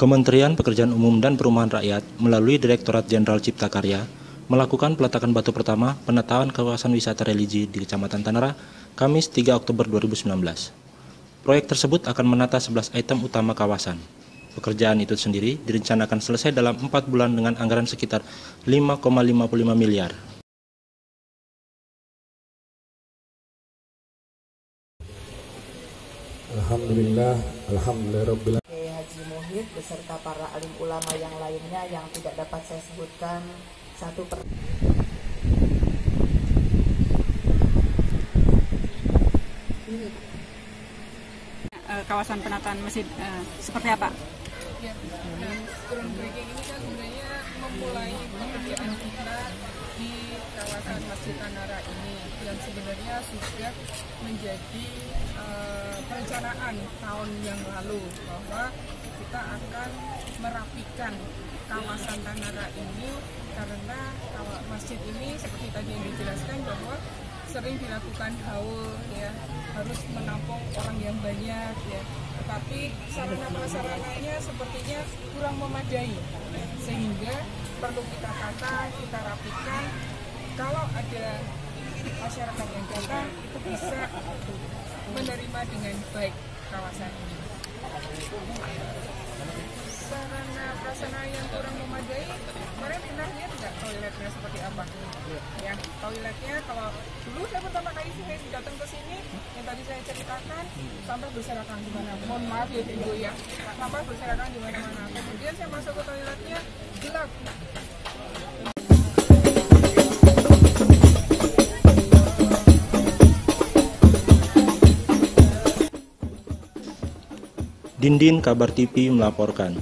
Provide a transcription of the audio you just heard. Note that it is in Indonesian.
Kementerian Pekerjaan Umum dan Perumahan Rakyat melalui Direktorat Jenderal Cipta Karya melakukan peletakan batu pertama penataan kawasan wisata religi di Kecamatan Tanara Kamis 3 Oktober 2019. Proyek tersebut akan menata 11 item utama kawasan. Pekerjaan itu sendiri direncanakan selesai dalam 4 bulan dengan anggaran sekitar 5,55 miliar. Alhamdulillah, Alhamdulillah Muhid beserta para alim ulama yang lainnya yang tidak dapat saya sebutkan satu per Eh, kawasan penataan masjid eh, seperti apa? Ya, nah, groundbreaking ini kan sebenarnya memulai pekerjaan kita di kawasan Masjid Tanara ini yang sebenarnya sudah menjadi eh, perencanaan tahun yang lalu bahwa kita akan merapikan kawasan Tanara ini karena masjid ini seperti tadi yang dijelaskan bahwa sering dilakukan haul ya. Harus menampung orang yang banyak ya. Tetapi sarana prasarananya sepertinya kurang memadai sehingga perlu kita tata kita rapikan. Kalau ada masyarakat yang datang itu bisa menerima dengan baik kawasan ini yang kurang memadai kemarin pernah lihat nggak toiletnya seperti apa? Ya toiletnya kalau dulu saya pertama kali saya datang ke sini yang tadi saya ceritakan sampah berserakan di mana? Mohon maaf ya ibu ya. Sampah berserakan di mana-mana. Kemudian saya masuk ke toiletnya gelap. Dindin Kabar TV melaporkan.